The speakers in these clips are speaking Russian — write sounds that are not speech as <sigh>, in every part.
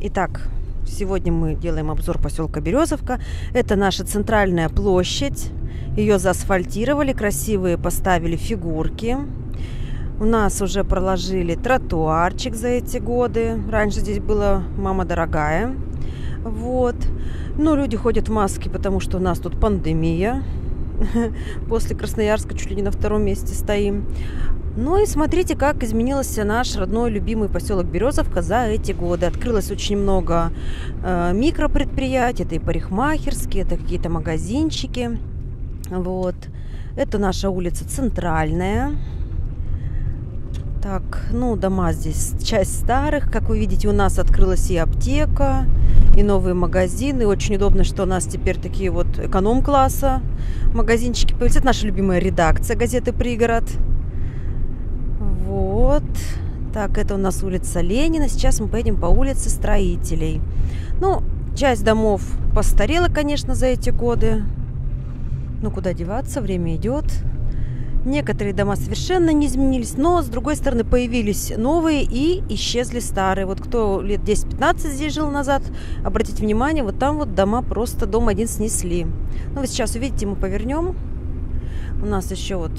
Итак, сегодня мы делаем обзор поселка Березовка. Это наша центральная площадь. Ее заасфальтировали, красивые поставили фигурки. У нас уже проложили тротуарчик за эти годы. Раньше здесь была мама дорогая. Вот. Ну, люди ходят в маске, потому что у нас тут пандемия. <laughs> После Красноярска чуть ли не на втором месте стоим. Ну и смотрите, как изменился наш родной любимый поселок Березовка за эти годы. Открылось очень много э, микропредприятий, это и парикмахерские, это какие-то магазинчики. Вот. Это наша улица центральная. Так, ну, дома здесь часть старых. Как вы видите, у нас открылась и аптека, и новые магазины. Очень удобно, что у нас теперь такие вот эконом-класса магазинчики появились. Наша любимая редакция газеты «Пригород». Вот. Так, это у нас улица Ленина. Сейчас мы поедем по улице Строителей. Ну, часть домов постарела, конечно, за эти годы. Ну, куда деваться, время идет. Некоторые дома совершенно не изменились, но, с другой стороны, появились новые и исчезли старые. Вот кто лет 10-15 здесь жил назад, обратите внимание, вот там вот дома просто дом один снесли. Ну, вы сейчас увидите, мы повернем. У нас еще вот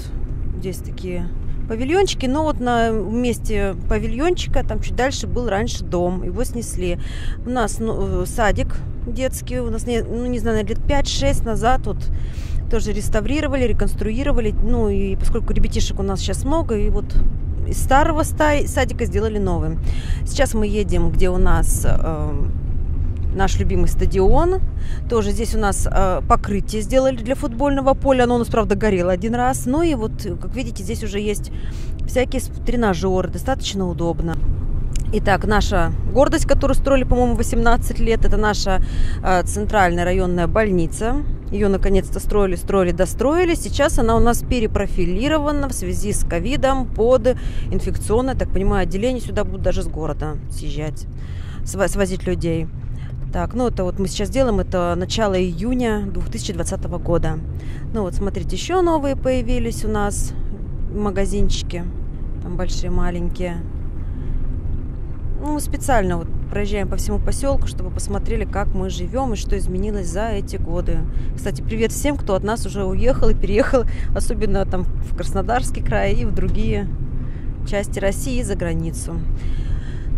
здесь такие павильончики, но вот на месте павильончика, там чуть дальше был раньше дом, его снесли. У нас ну, э, садик детский, у нас, не, ну, не знаю, лет 5-6 назад вот тоже реставрировали, реконструировали, ну, и поскольку ребятишек у нас сейчас много, и вот из старого садика сделали новым. Сейчас мы едем, где у нас э, наш любимый стадион. Тоже здесь у нас э, покрытие сделали для футбольного поля. Оно у нас, правда, горело один раз. Ну и вот, как видите, здесь уже есть всякие тренажеры. Достаточно удобно. Итак, наша гордость, которую строили, по-моему, 18 лет, это наша э, центральная районная больница. Ее наконец-то строили, строили, достроили. Сейчас она у нас перепрофилирована в связи с ковидом под инфекционное, так понимаю, отделение. Сюда будут даже с города съезжать, свозить людей. Так, ну это вот мы сейчас делаем, это начало июня 2020 года. Ну вот смотрите, еще новые появились у нас магазинчики. Там большие, маленькие. Ну, мы специально вот проезжаем по всему поселку, чтобы посмотрели, как мы живем и что изменилось за эти годы. Кстати, привет всем, кто от нас уже уехал и переехал, <laughs> особенно там в Краснодарский край и в другие части России и за границу.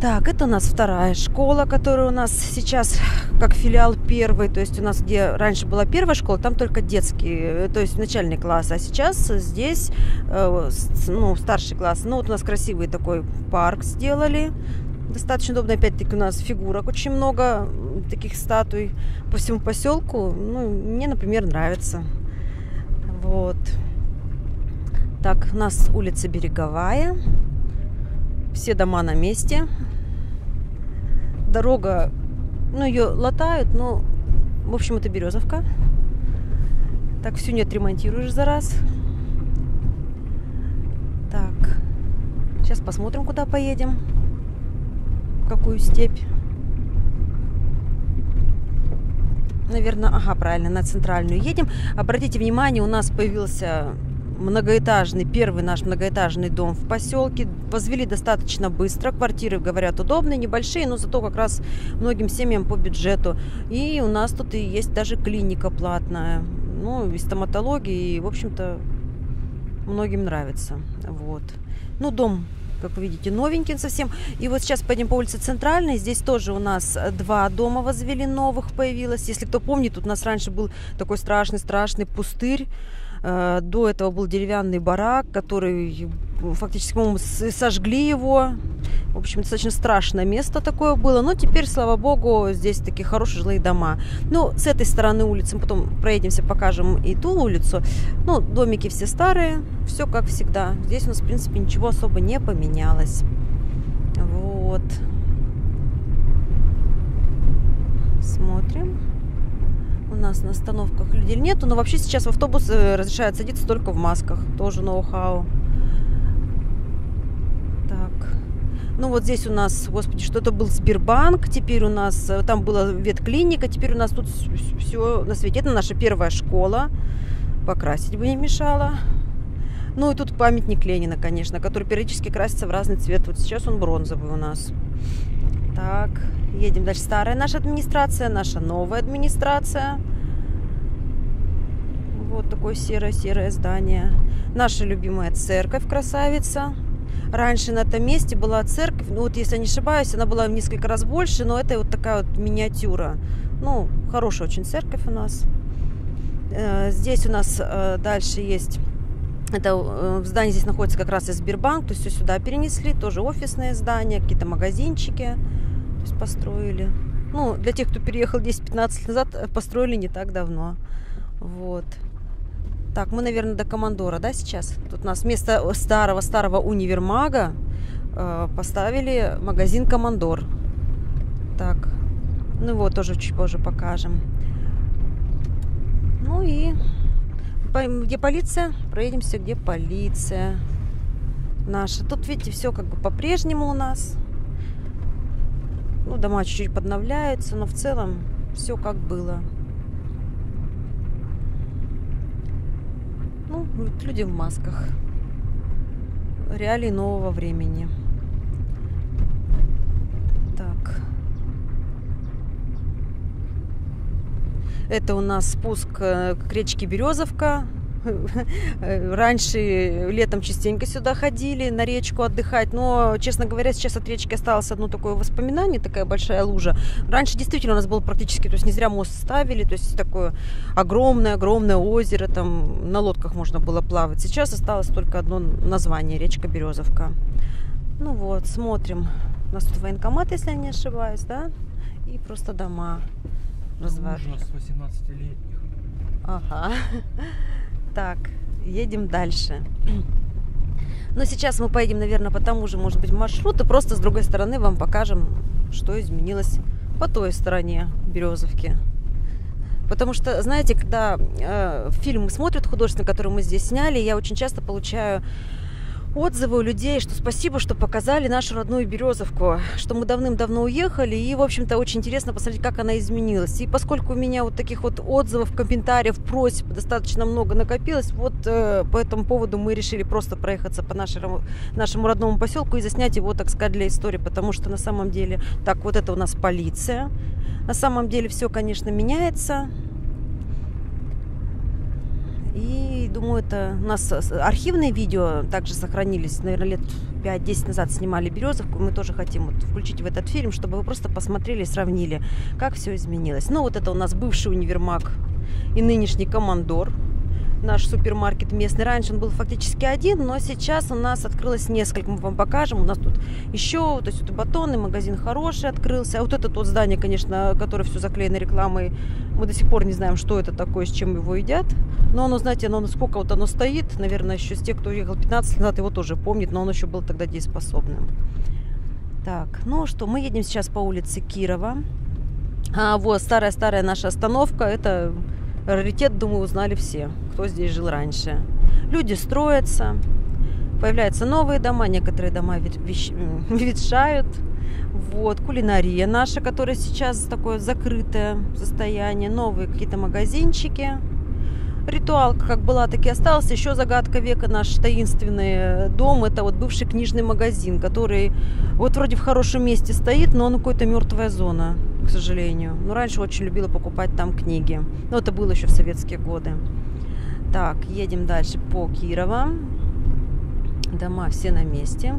Так, это у нас вторая школа, которая у нас сейчас как филиал первой. То есть у нас, где раньше была первая школа, там только детские, то есть начальный класс. А сейчас здесь э, ну, старший класс. Ну, вот у нас красивый такой парк сделали. Достаточно удобно, опять-таки, у нас фигурок очень много, таких статуй по всему поселку. Ну, мне, например, нравится. Вот. Так, у нас улица Береговая. Все дома на месте дорога, ну, ее латают, но, в общем, это Березовка. Так всю не отремонтируешь за раз. Так, сейчас посмотрим, куда поедем. В какую степь. Наверное, ага, правильно, на центральную едем. Обратите внимание, у нас появился многоэтажный, первый наш многоэтажный дом в поселке. Возвели достаточно быстро. Квартиры, говорят, удобные, небольшие, но зато как раз многим семьям по бюджету. И у нас тут и есть даже клиника платная. Ну, и стоматология, и, в общем-то, многим нравится. Вот. Ну, дом как вы видите, новенький совсем. И вот сейчас пойдем по улице Центральной. Здесь тоже у нас два дома возвели новых появилось. Если кто помнит, тут у нас раньше был такой страшный-страшный пустырь до этого был деревянный барак, который фактически, по-моему, сожгли его. В общем, достаточно страшное место такое было. Но теперь, слава богу, здесь такие хорошие жилые дома. Ну, с этой стороны улицы мы потом проедемся, покажем и ту улицу. Ну, домики все старые, все как всегда. Здесь у нас, в принципе, ничего особо не поменялось. Вот. Смотрим нас на остановках людей нету, но вообще сейчас в автобус э, разрешают садиться только в масках. Тоже ноу-хау. Так. Ну вот здесь у нас, господи, что-то был Сбербанк, теперь у нас, э, там была ветклиника, теперь у нас тут все на свете. Это наша первая школа. Покрасить бы не мешало. Ну и тут памятник Ленина, конечно, который периодически красится в разный цвет. Вот сейчас он бронзовый у нас. Так, едем дальше. Старая наша администрация, наша новая администрация. Вот такое серое-серое здание. Наша любимая церковь, красавица. Раньше на этом месте была церковь, ну вот если я не ошибаюсь, она была в несколько раз больше, но это вот такая вот миниатюра. Ну, хорошая очень церковь у нас. Э, здесь у нас э, дальше есть это э, в здании здесь находится как раз и Сбербанк, то есть все сюда перенесли, тоже офисные здания, какие-то магазинчики то есть построили. Ну, для тех, кто переехал 10-15 лет назад, построили не так давно. Вот. Так, мы, наверное, до Командора, да, сейчас? Тут нас вместо старого-старого универмага э, поставили магазин Командор. Так, ну его тоже чуть позже покажем. Ну и где полиция? Проедемся, где полиция наша. Тут, видите, все как бы по-прежнему у нас. Ну, дома чуть-чуть подновляются, но в целом все как было. Ну, люди в масках. Реалии нового времени. Так. Это у нас спуск э, к речке Березовка. <laughs> Раньше летом частенько сюда ходили на речку отдыхать, но, честно говоря, сейчас от речки осталось одно такое воспоминание, такая большая лужа. Раньше действительно у нас был практически, то есть не зря мост ставили, то есть такое огромное-огромное озеро, там на лодках можно было плавать. Сейчас осталось только одно название, речка Березовка. Ну вот, смотрим. У нас тут военкомат, если я не ошибаюсь, да? И просто дома. Разворот. Ужас 18-летних. Ага. <laughs> Так, едем дальше. <clears throat> Но сейчас мы поедем, наверное, по тому же, может быть, маршруту. Просто с другой стороны вам покажем, что изменилось по той стороне Березовки. Потому что, знаете, когда э, фильм смотрят художественный, который мы здесь сняли, я очень часто получаю отзывы у людей, что спасибо, что показали нашу родную Березовку, что мы давным-давно уехали, и, в общем-то, очень интересно посмотреть, как она изменилась. И поскольку у меня вот таких вот отзывов, комментариев, просьб достаточно много накопилось, вот э, по этому поводу мы решили просто проехаться по нашему, нашему родному поселку и заснять его, так сказать, для истории, потому что на самом деле, так, вот это у нас полиция, на самом деле все, конечно, меняется, и думаю, это у нас архивные видео также сохранились. Наверное, лет 5-10 назад снимали «Березовку». Мы тоже хотим вот включить в этот фильм, чтобы вы просто посмотрели и сравнили, как все изменилось. Ну, вот это у нас бывший универмаг и нынешний командор наш супермаркет местный. Раньше он был фактически один, но сейчас у нас открылось несколько. Мы вам покажем. У нас тут еще, то есть вот батонный магазин хороший открылся. А вот это тот здание, конечно, которое все заклеено рекламой. Мы до сих пор не знаем, что это такое, с чем его едят. Но оно, знаете, оно насколько вот оно стоит, наверное, еще с тех, кто уехал 15 лет назад, его тоже помнит, но он еще был тогда дееспособным. Так, ну что, мы едем сейчас по улице Кирова. А вот старая-старая наша остановка, это Раритет, думаю, узнали все, кто здесь жил раньше. Люди строятся, появляются новые дома, некоторые дома <laughs> ветшают. Вот, кулинария наша, которая сейчас такое закрытое состояние, новые какие-то магазинчики. Ритуал как была, так и остался. Еще загадка века наш таинственный дом. Это вот бывший книжный магазин, который вот вроде в хорошем месте стоит, но он какой-то мертвая зона к сожалению. Но раньше очень любила покупать там книги. Но это было еще в советские годы. Так, едем дальше по Кирова. Дома все на месте.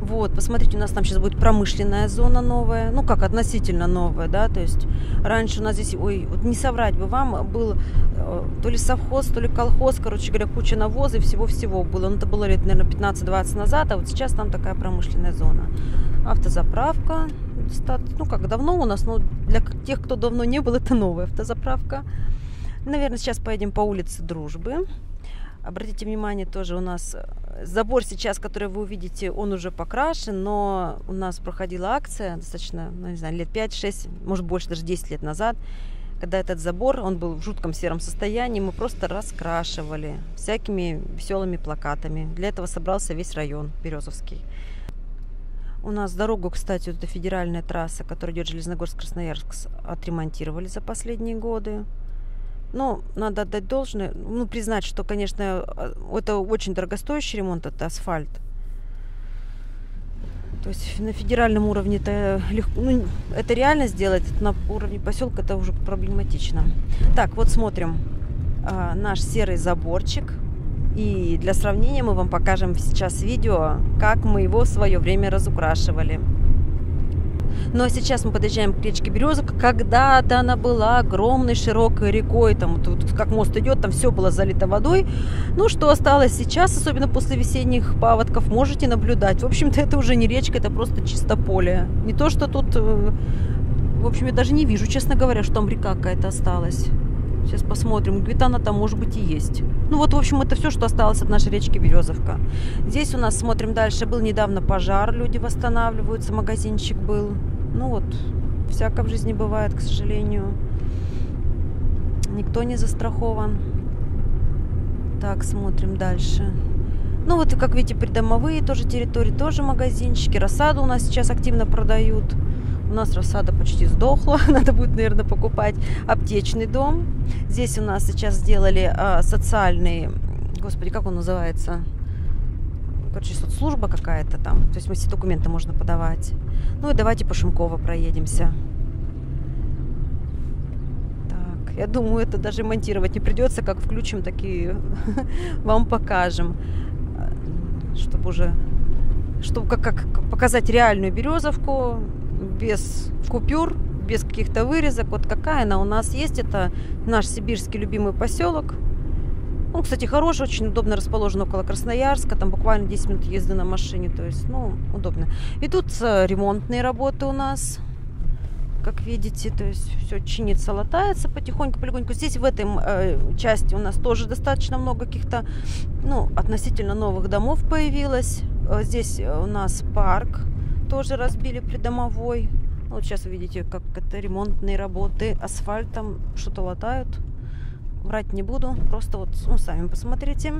Вот, посмотрите, у нас там сейчас будет промышленная зона новая. Ну, как относительно новая, да, то есть раньше у нас здесь, ой, вот не соврать бы вам, был э, то ли совхоз, то ли колхоз, короче говоря, куча навоза и всего-всего было. Ну, это было лет, наверное, 15-20 назад, а вот сейчас там такая промышленная зона. Автозаправка, ну как давно у нас, но для тех, кто давно не был, это новая автозаправка. Наверное, сейчас поедем по улице Дружбы. Обратите внимание, тоже у нас э, забор сейчас, который вы увидите, он уже покрашен, но у нас проходила акция достаточно, ну, не знаю, лет 5-6, может больше, даже 10 лет назад, когда этот забор, он был в жутком сером состоянии, мы просто раскрашивали всякими веселыми плакатами. Для этого собрался весь район Березовский. У нас дорогу, кстати, вот эта федеральная трасса, которая идет Железногорск-Красноярск, отремонтировали за последние годы. Но надо отдать должное, ну, признать, что, конечно, это очень дорогостоящий ремонт, это асфальт. То есть на федеральном уровне это легко, ну, это реально сделать, на уровне поселка это уже проблематично. Так, вот смотрим а, наш серый заборчик. И для сравнения мы вам покажем сейчас видео, как мы его в свое время разукрашивали. Ну а сейчас мы подъезжаем к речке Березовка. Когда-то она была огромной широкой рекой. Там тут как мост идет, там все было залито водой. Ну что осталось сейчас, особенно после весенних паводков, можете наблюдать. В общем-то это уже не речка, это просто чисто поле. Не то, что тут... Э, в общем, я даже не вижу, честно говоря, что там река какая-то осталась. Сейчас посмотрим. Где-то она там, может быть, и есть. Ну вот, в общем, это все, что осталось от нашей речки Березовка. Здесь у нас, смотрим дальше, был недавно пожар, люди восстанавливаются, магазинчик был. Ну вот, всяко в жизни бывает, к сожалению. Никто не застрахован. Так, смотрим дальше. Ну вот, как видите, придомовые тоже территории, тоже магазинчики. Рассаду у нас сейчас активно продают. У нас рассада почти сдохла, <laughs> надо будет, наверное, покупать аптечный дом. Здесь у нас сейчас сделали а, социальный, господи, как он называется? Короче, соцслужба какая-то там. То есть мы все документы можно подавать. Ну и давайте по Шумкова проедемся. Так, я думаю, это даже монтировать не придется. Как включим, так и <laughs> вам покажем. Чтобы уже чтобы как, как показать реальную березовку, без купюр, без каких-то вырезок. Вот какая она у нас есть. Это наш сибирский любимый поселок. Он, кстати, хороший, очень удобно расположен около Красноярска. Там буквально 10 минут езды на машине. То есть, ну, удобно. И тут э, ремонтные работы у нас. Как видите, то есть все чинится, латается потихоньку, полегоньку. Здесь в этой э, части у нас тоже достаточно много каких-то, ну, относительно новых домов появилось. Э, здесь у нас парк тоже разбили придомовой. Вот сейчас видите, как это ремонтные работы. Асфальтом что-то латают. Врать не буду. Просто вот, ну, сами посмотрите.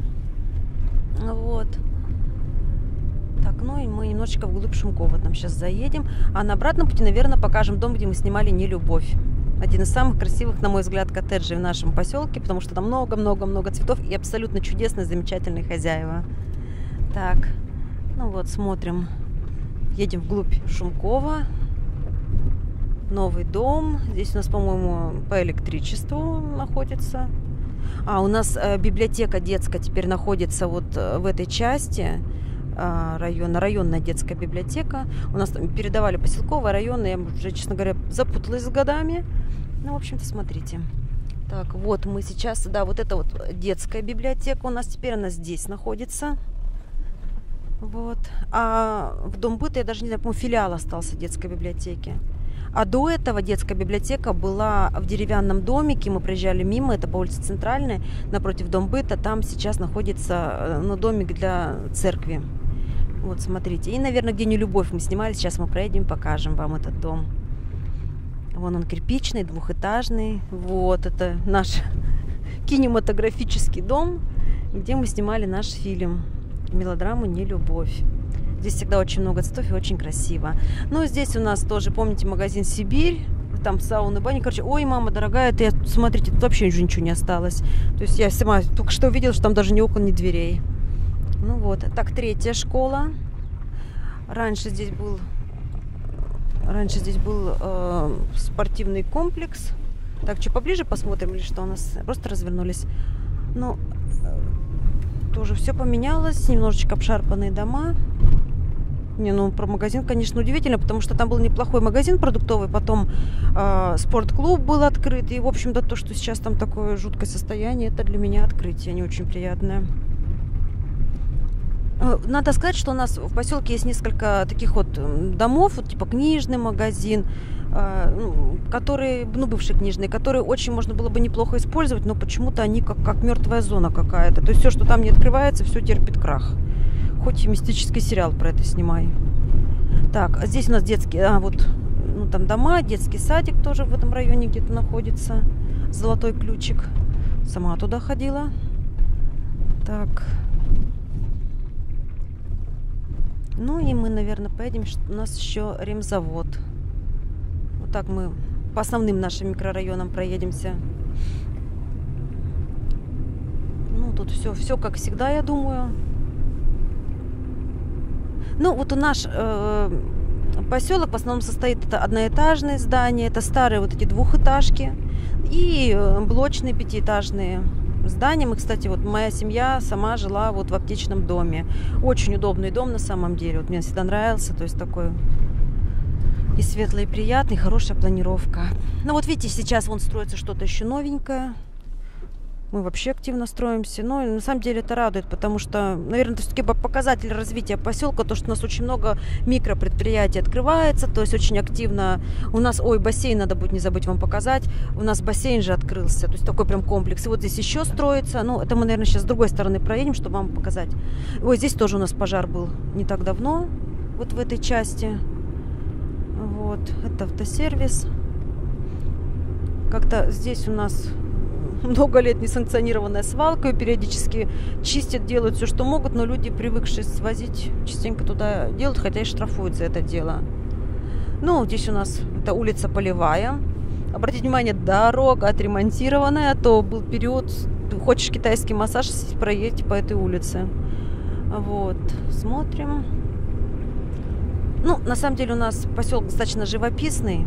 Вот. Так, ну и мы немножечко вглубь Шумкова там сейчас заедем. А на обратном пути, наверное, покажем дом, где мы снимали «Не любовь». Один из самых красивых, на мой взгляд, коттеджей в нашем поселке, потому что там много-много-много цветов и абсолютно чудесные, замечательные хозяева. Так, ну вот, смотрим. Едем вглубь Шумкова. Новый дом. Здесь у нас, по-моему, по электричеству находится. А, у нас э, библиотека детская теперь находится вот э, в этой части э, района, районная детская библиотека. У нас там передавали поселковая, районная, я уже, честно говоря, запуталась с годами. Ну, в общем-то, смотрите. Так, вот мы сейчас, да, вот это вот детская библиотека у нас теперь, она здесь находится. Вот. А в Дом быта, я даже не знаю, по-моему, филиал остался детской библиотеки. А до этого детская библиотека была в деревянном домике. Мы проезжали мимо, это по улице Центральной, напротив Дом быта. Там сейчас находится э, ну, домик для церкви. Вот, смотрите. И, наверное, где не любовь мы снимали. Сейчас мы проедем, покажем вам этот дом. Вон он кирпичный, двухэтажный. Вот, это наш <laughs> кинематографический дом, где мы снимали наш фильм мелодраму «Не любовь». Здесь всегда очень много цветов и очень красиво. Ну, здесь у нас тоже, помните, магазин «Сибирь», там сауны, бани. Короче, ой, мама дорогая, ты, смотрите, тут вообще уже ничего не осталось. То есть я сама только что увидела, что там даже ни окон, ни дверей. Ну вот. Так, третья школа. Раньше здесь был Раньше здесь был э, спортивный комплекс. Так, что поближе посмотрим или что у нас? Просто развернулись. Ну, тоже все поменялось, немножечко обшарпанные дома. Не, ну про магазин, конечно, удивительно, потому что там был неплохой магазин продуктовый, потом э, спортклуб был открыт, и, в общем-то, то, что сейчас там такое жуткое состояние, это для меня открытие не очень приятное. Э, надо сказать, что у нас в поселке есть несколько таких вот домов, вот типа книжный магазин, а, ну, которые, ну, бывшие книжные, которые очень можно было бы неплохо использовать, но почему-то они как, как мертвая зона какая-то. То есть все, что там не открывается, все терпит крах. Хоть и мистический сериал про это снимай. Так, а здесь у нас детские, а вот, ну, там дома, детский садик тоже в этом районе где-то находится. Золотой ключик. Сама туда ходила. Так. Ну и мы, наверное, поедем. У нас еще ремзавод так мы по основным нашим микрорайонам проедемся. Ну, тут все, все как всегда, я думаю. Ну, вот у наш э, поселок в основном состоит это одноэтажные здания, это старые вот эти двухэтажки и э, блочные пятиэтажные здания. Мы, кстати, вот моя семья сама жила вот в аптечном доме. Очень удобный дом на самом деле. Вот мне всегда нравился, то есть такой и светлый, и приятный, хорошая планировка. Ну вот видите, сейчас вон строится что-то еще новенькое мы вообще активно строимся. Но на самом деле это радует, потому что, наверное, это все-таки показатель развития поселка, то, что у нас очень много микропредприятий открывается, то есть очень активно у нас, ой, бассейн надо будет не забыть вам показать, у нас бассейн же открылся, то есть такой прям комплекс. И вот здесь еще строится, ну, это мы, наверное, сейчас с другой стороны проедем, чтобы вам показать. Ой, здесь тоже у нас пожар был не так давно, вот в этой части. Вот, это автосервис. Как-то здесь у нас <laughs> много лет несанкционированная свалка, и периодически чистят, делают все, что могут, но люди, привыкшие свозить, частенько туда делают, хотя и штрафуют за это дело. Ну, здесь у нас это улица Полевая. Обратите внимание, дорога отремонтированная, а то был период, хочешь китайский массаж, проедь по этой улице. Вот, смотрим. Ну, на самом деле у нас поселок достаточно живописный.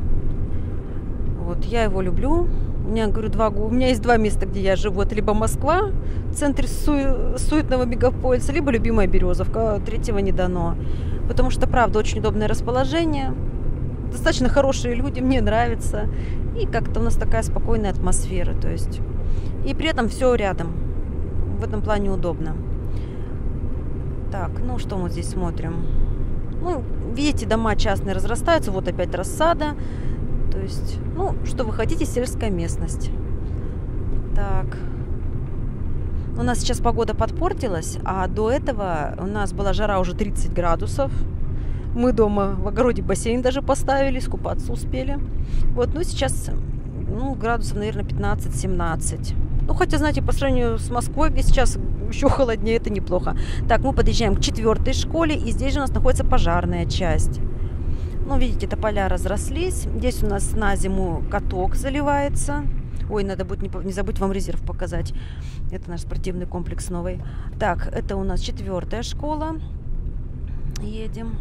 Вот, я его люблю. У меня, говорю, два, у меня есть два места, где я живу. Это либо Москва, в центре су, суетного мегаполиса, либо любимая Березовка. Третьего не дано. Потому что, правда, очень удобное расположение. Достаточно хорошие люди, мне нравится. И как-то у нас такая спокойная атмосфера. То есть. И при этом все рядом. В этом плане удобно. Так, ну что мы здесь смотрим? Ну, видите, дома частные разрастаются. Вот опять рассада. То есть, ну, что вы хотите, сельская местность. Так. У нас сейчас погода подпортилась, а до этого у нас была жара уже 30 градусов. Мы дома в огороде бассейн даже поставили, скупаться успели. Вот, ну сейчас, ну, градусов, наверное, 15-17. Ну, хотя, знаете, по сравнению с Москвой, где сейчас еще холоднее, это неплохо. Так, мы подъезжаем к четвертой школе, и здесь же у нас находится пожарная часть. Ну, видите, тополя разрослись. Здесь у нас на зиму каток заливается. Ой, надо будет не, не забыть вам резерв показать. Это наш спортивный комплекс новый. Так, это у нас четвертая школа. Едем.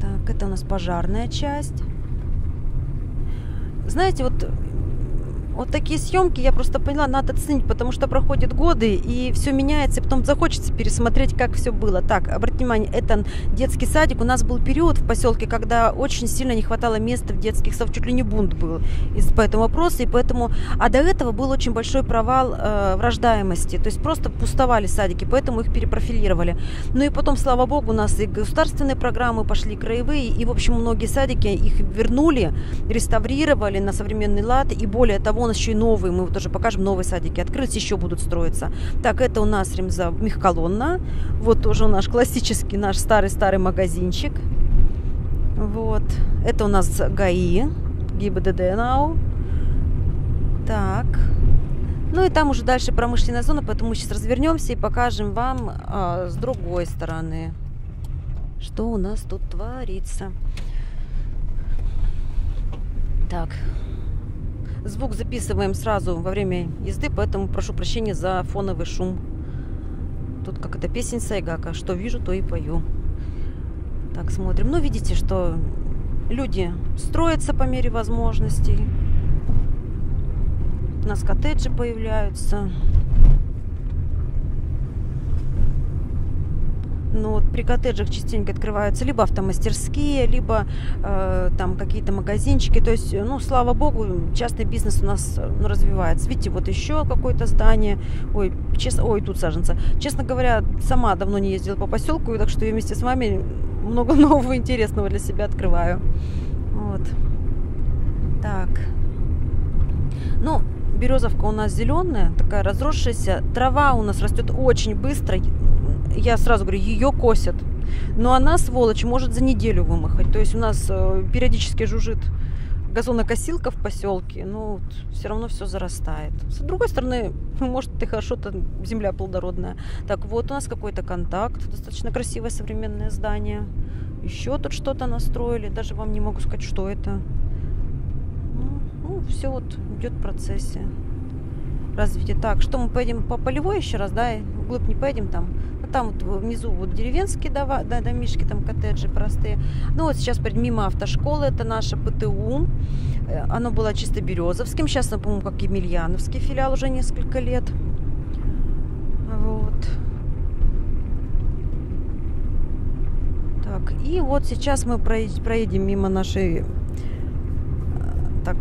Так, это у нас пожарная часть. Знаете, вот вот такие съемки, я просто поняла, надо ценить, потому что проходят годы, и все меняется, и потом захочется пересмотреть, как все было. Так, обратите внимание, это детский садик. У нас был период в поселке, когда очень сильно не хватало места в детских садах, чуть ли не бунт был из по этому вопросу, и поэтому... А до этого был очень большой провал э, в рождаемости, то есть просто пустовали садики, поэтому их перепрофилировали. Ну и потом, слава богу, у нас и государственные программы пошли, краевые, и, в общем, многие садики их вернули, реставрировали на современный лад, и более того, нас еще и новые, мы тоже покажем, новые садики открылись, еще будут строиться. Так, это у нас Ремза Мехколонна. Вот тоже у нас классический наш старый-старый магазинчик. Вот. Это у нас ГАИ, ГИБДД НАУ. Так. Ну и там уже дальше промышленная зона, поэтому мы сейчас развернемся и покажем вам а, с другой стороны, что у нас тут творится. Так, Звук записываем сразу во время езды, поэтому прошу прощения за фоновый шум. Тут как это песень Сайгака. Что вижу, то и пою. Так, смотрим. Ну, видите, что люди строятся по мере возможностей. У нас коттеджи появляются. Но вот при коттеджах частенько открываются либо автомастерские, либо э, там какие-то магазинчики. То есть, ну, слава богу, частный бизнес у нас ну, развивается. Видите, вот еще какое-то здание. Ой, честно, ой, тут саженца. Честно говоря, сама давно не ездила по поселку, так что я вместе с вами много <laughs> нового интересного для себя открываю. Вот. Так. Ну, березовка у нас зеленая, такая разросшаяся. Трава у нас растет очень быстро я сразу говорю, ее косят. Но она, сволочь, может за неделю вымахать. То есть у нас э, периодически жужжит газонокосилка в поселке, но вот все равно все зарастает. С другой стороны, может, и хорошо-то земля плодородная. Так, вот у нас какой-то контакт, достаточно красивое современное здание. Еще тут что-то настроили, даже вам не могу сказать, что это. Ну, ну все вот идет в процессе. развития. Так, что мы поедем по полевой еще раз, да, вглубь не поедем там. Ну, там вот внизу вот деревенские домишки, там коттеджи простые. Ну вот сейчас мимо автошколы, это наша ПТУ. Э, оно было чисто Березовским. Сейчас, оно, по-моему, как Емельяновский филиал уже несколько лет. Вот. Так, и вот сейчас мы проедем мимо нашей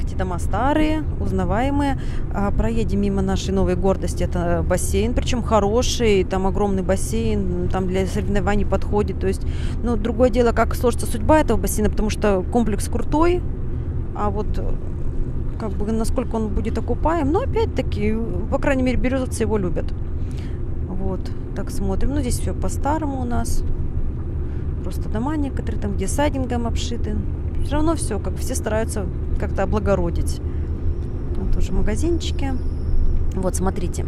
эти дома старые, узнаваемые. А проедем мимо нашей новой гордости. Это бассейн, причем хороший, там огромный бассейн, там для соревнований подходит. То есть, ну, другое дело, как сложится судьба этого бассейна, потому что комплекс крутой, а вот как бы насколько он будет окупаем. Но опять-таки, по крайней мере, березовцы его любят. Вот, так смотрим. Ну, здесь все по-старому у нас. Просто дома некоторые, там, где сайдингом обшиты. Все равно все, как все стараются как-то облагородить. Вот тоже магазинчики. Вот, смотрите.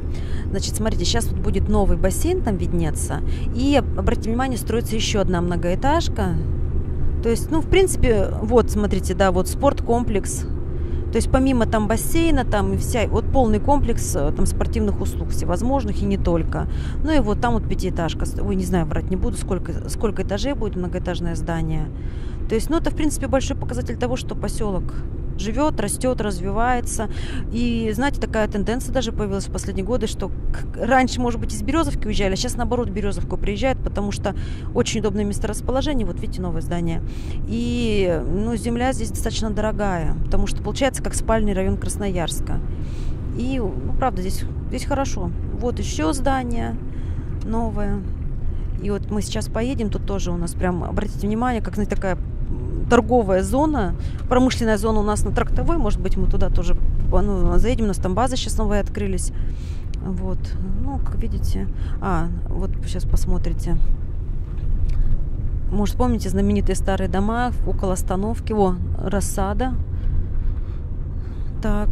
Значит, смотрите, сейчас вот будет новый бассейн там виднеться. И, обратите внимание, строится еще одна многоэтажка. То есть, ну, в принципе, вот, смотрите, да, вот спорткомплекс. То есть, помимо там бассейна, там и вся, вот полный комплекс э, там спортивных услуг всевозможных и не только. Ну и вот там вот пятиэтажка. Ой, не знаю, врать не буду, сколько, сколько этажей будет многоэтажное здание. То есть, ну, это, в принципе, большой показатель того, что поселок живет, растет, развивается. И, знаете, такая тенденция даже появилась в последние годы, что раньше, может быть, из Березовки уезжали, а сейчас, наоборот, Березовку приезжают, потому что очень удобное месторасположение. Вот видите, новое здание. И, ну, земля здесь достаточно дорогая, потому что получается как спальный район Красноярска. И, ну, правда, здесь, здесь хорошо. Вот еще здание новое. И вот мы сейчас поедем, тут тоже у нас прям, обратите внимание, как, знаете, такая торговая зона, промышленная зона у нас на Трактовой, может быть, мы туда тоже ну, заедем, у нас там базы сейчас новые открылись. Вот, ну, как видите, а, вот сейчас посмотрите. Может, помните знаменитые старые дома около остановки? О, рассада. Так.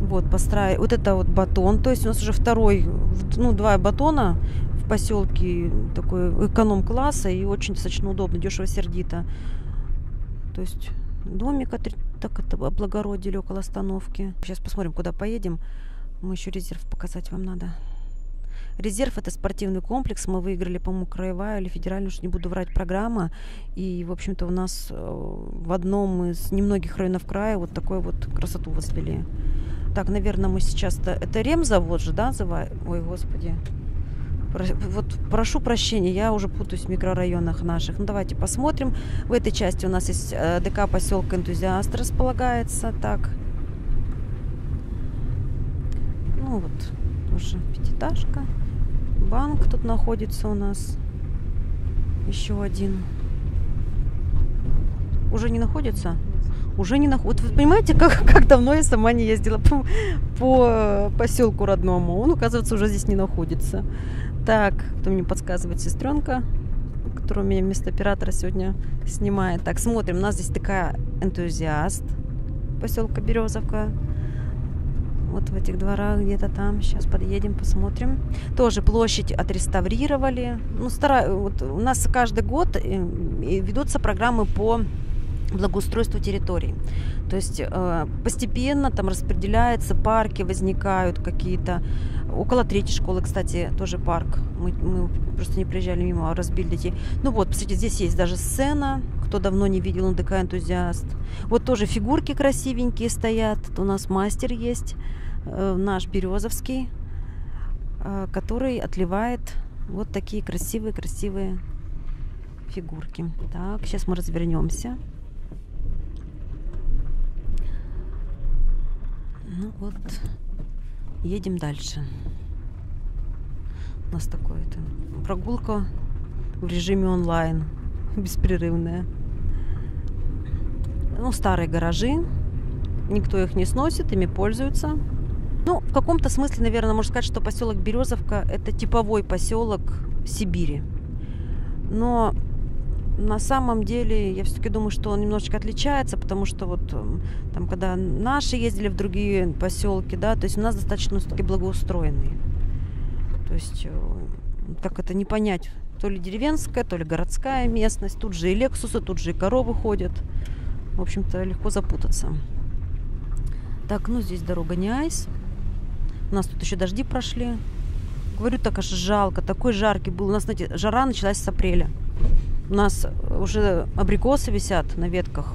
Вот, постраивать. Вот это вот батон. То есть у нас уже второй, ну, два батона поселке такой эконом-класса и очень достаточно удобно, дешево, сердито. То есть домик так это облагородили около остановки. Сейчас посмотрим, куда поедем. Мы еще резерв показать вам надо. Резерв это спортивный комплекс. Мы выиграли, по-моему, краевая или федеральную, уж не буду врать, программа. И, в общем-то, у нас э, в одном из немногих районов края вот такую вот красоту возвели. Так, наверное, мы сейчас... -то... Это ремзавод же, да, называют? Ой, господи. Вот прошу прощения, я уже путаюсь в микрорайонах наших. Ну, давайте посмотрим. В этой части у нас есть э, ДК поселка Энтузиаст располагается. Так. Ну, вот уже пятиэтажка. Банк тут находится у нас. Еще один. Уже не находится? уже не находится. Вот вы понимаете, <laughs> как, как давно я сама не ездила по, по э, поселку родному. Он, оказывается, уже здесь не находится. Так, кто мне подсказывает, сестренка, которая у меня вместо оператора сегодня снимает. Так, смотрим, у нас здесь такая энтузиаст поселка Березовка. Вот в этих дворах где-то там. Сейчас подъедем, посмотрим. Тоже площадь отреставрировали. Ну, стара... вот у нас каждый год э, ведутся программы по благоустройству территорий. То есть э, постепенно там распределяются парки, возникают какие-то. Около третьей школы, кстати, тоже парк. Мы, мы просто не приезжали мимо, а разбили детей. Ну вот, посмотрите, здесь есть даже сцена. Кто давно не видел, НДК энтузиаст. Вот тоже фигурки красивенькие стоят. У нас мастер есть, э, наш Березовский, э, который отливает вот такие красивые-красивые фигурки. Так, сейчас мы развернемся. Ну вот, едем дальше. У нас такое то прогулка в режиме онлайн, <laughs> беспрерывная. Ну, старые гаражи, никто их не сносит, ими пользуются. Ну, в каком-то смысле, наверное, можно сказать, что поселок Березовка – это типовой поселок Сибири. Но на самом деле, я все-таки думаю, что он немножечко отличается, потому что вот эм, там, когда наши ездили в другие поселки, да, то есть у нас достаточно все-таки благоустроенные. То есть, как это не понять, то ли деревенская, то ли городская местность. Тут же и лексусы, тут же и коровы ходят. В общем-то, легко запутаться. Так, ну здесь дорога не айс. У нас тут еще дожди прошли. Говорю, так аж жалко. Такой жаркий был. У нас, знаете, жара началась с апреля. У нас уже абрикосы висят на ветках.